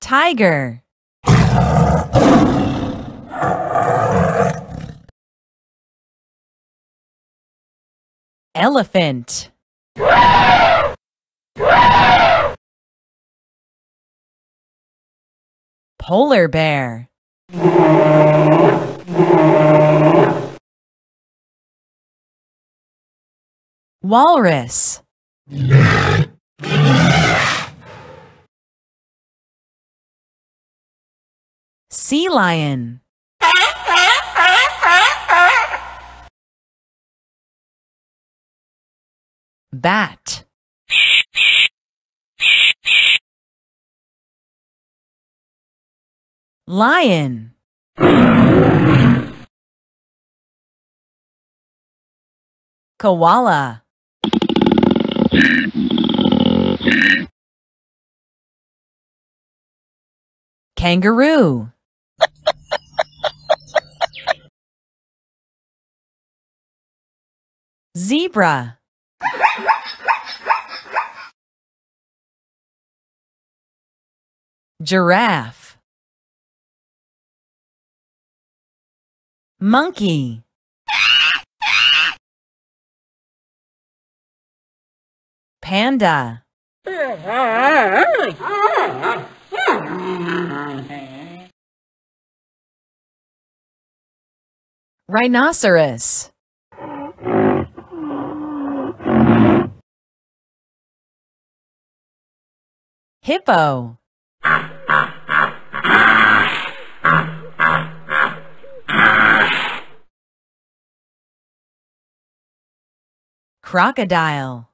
Tiger. Elephant. Polar bear. Walrus. Sea lion. Bat. Lion. Koala. Kangaroo. Zebra. Giraffe. Monkey. Panda. Rhinoceros. Hippo. Crocodile.